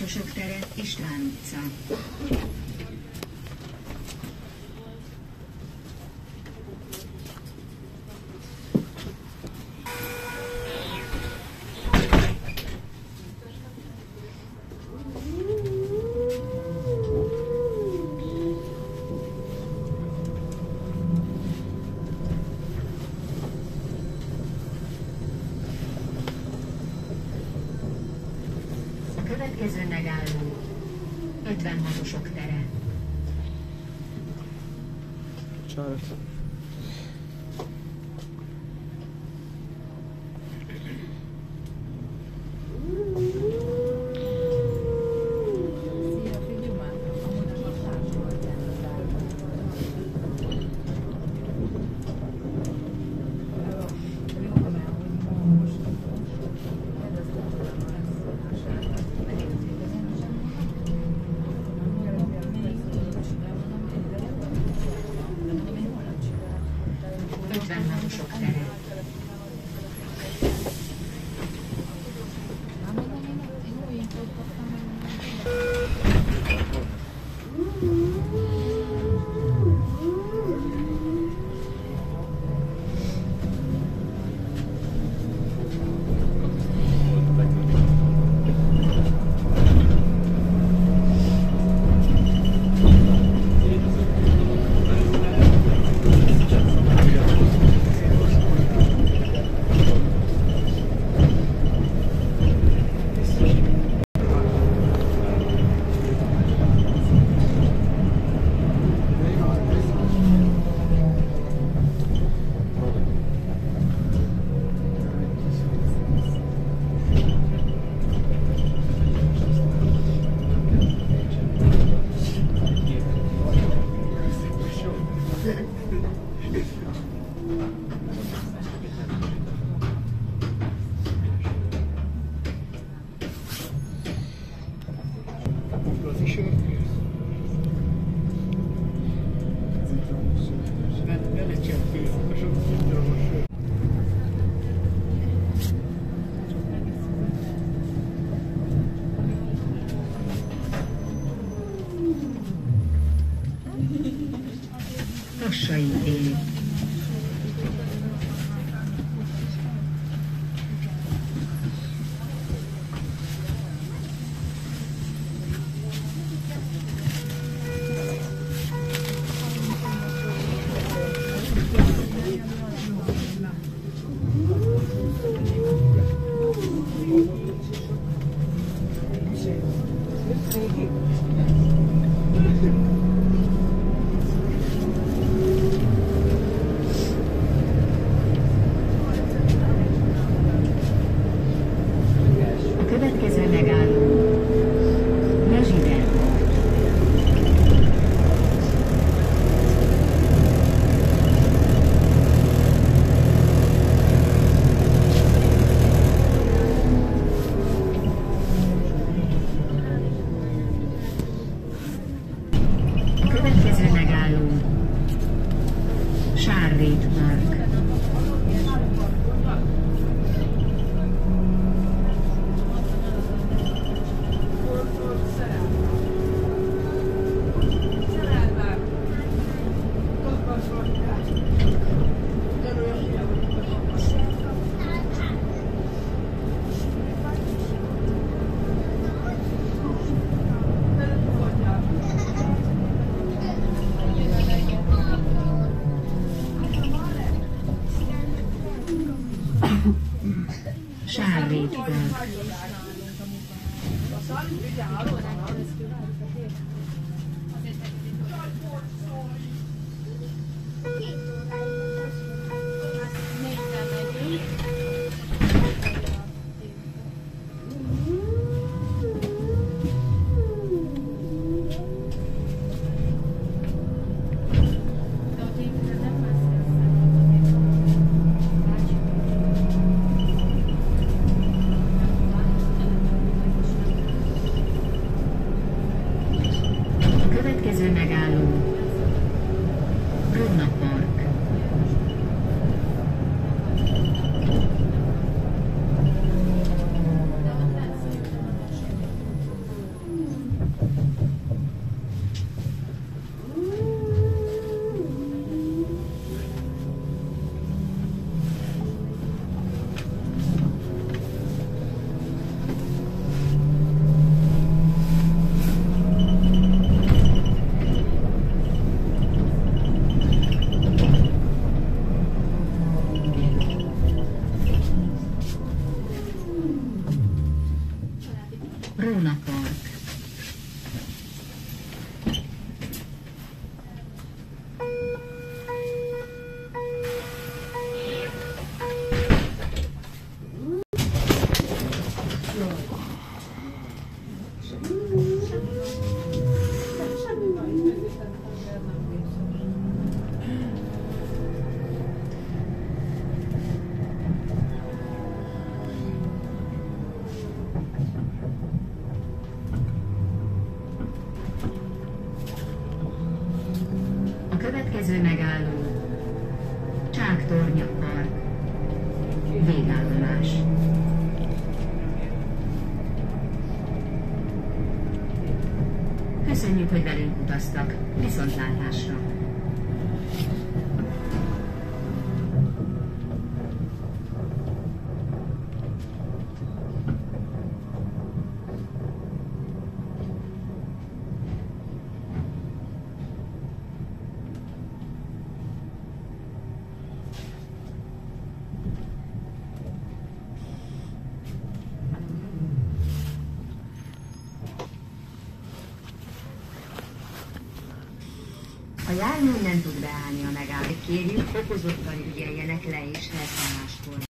Ötvenhatosok tere István utca. A következő megálló 56-osok tere. Charles. 一般呢。Sauy. Sárrét Park. A következő következő megálló Csáktornya Park. Végállomás. Köszönjük, hogy velünk utaztak. Viszontlátásra! Jármű nem tud beállni a megállni. Kérjük, fokozottan ügyeljenek le és felszálláskor.